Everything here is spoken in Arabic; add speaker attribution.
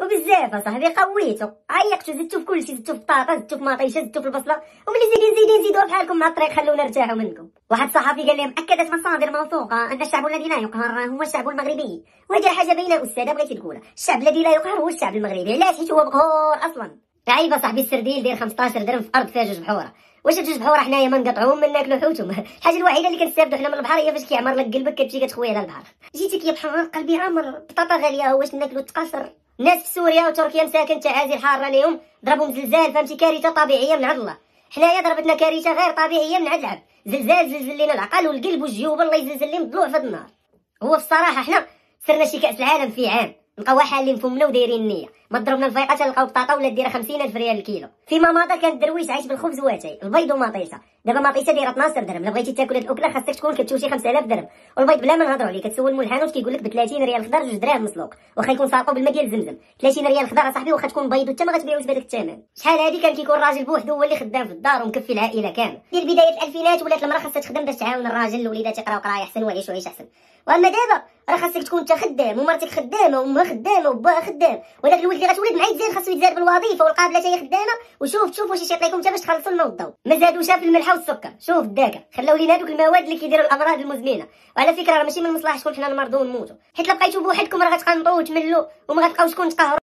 Speaker 1: وبزاف اصاحبي قويتو عيقتو زدتو في كلشي زدتو في الطاطا زدتو في مطيشه زدتو في البصلة وملي زيدين زيدين زيدوها بحالكم مع الطريق خلونا نرتاحوا منكم. واحد الصحفي قال لهم أكدت مصادر موثوقه أن الشعب الذي لا يقهر هو الشعب المغربي. وهذه حاجة باينه أستاذة بغيتي تقولها. الشعب الذي لا يقهر هو الشعب المغربي. علاش حيت هو مقهور أصلا. عيب صاحبي السردين داير 15 درهم في أرض فيها جوج بحورة. واش جوج بحورة حنايا ما نقطعوهم من ناكلو حوتهم؟ الحاجة الوحيدة اللي كنستافدو حنا من البحر هي فاش كيعمر لك قلبك كتمشي كتخوي على البحر. جيتك يا بحر قلبي عامر. بطاطا غالية واش ناكلو تقاصر ناس في سوريا وتركيا مساكن تعازي حاره ليهم ضربهم زلزال فهمتي؟ كارثة طبيعية من عند الله. حنايا ضربتنا كارثة غير طبيعية من عند العبد. زلزال زلزل لنا العقل والقلب والجيوب الله يزلزل لهم ضلوع في النار هو الصراحة حنا صرنا شي كأس العالم في عام. نلقاو حالين فمنا ودايرين النيه ما ضربنا الفيقه تلقاو بطاطا ولا دير 50000 ريال الكيلو. فيما مضى كان الدرويش عايش بالخبز واتاي البيض ومطيشه دابا مطيشه دايرة 12 درهم. لا بغيتي تاكل هاد الأكلة خاصك تكون كتوشي 5000 درهم. والبيض بلا ما نهضروا عليه كتسول مول الحانوت كيقول لك ب 30 ريال خضر جوج دراهم مسلوق. واخا يكون ساقو بالماء ديال زمزم. 30 ريال خضر أصاحبي واخا تكون بيض وانت ما غتبيعوش بهذاك الثمن. شحال هادي كان كيكون راجل بوحدو هو اللي خدام في الدار ومكفي العائلة كامل. ديال بداية الألفينات ولات المرأة خاصها تخدم باش تعاون الراجل الوليدات يقراو قرايه احسن ويعيشوا عيش أحسن. وأما دابا راه خاصك تكون انت خدام ومرتك خدامة وأمها خدامة وباها خدام. وداك الولد اللي غتولد معاك زين خاصو يتزاد بالوظيفة والقابلة حتى هي خدامة. وشوف تشوف واش يعطيكم انت باش تخلصوا الماء والضوء ما زادوش في الملح والسكر. شوف الداكا. خلاو لينا هذوك المواد اللي كيديروا الأمراض المزمنة. وعلى فكرة راه ماشي من شكون حنا نمرضوا ونموتوا حيت لو بقيتو بوحدكم راه غتقنطوا وتملوا وما غتبقاوش شكون تقهروا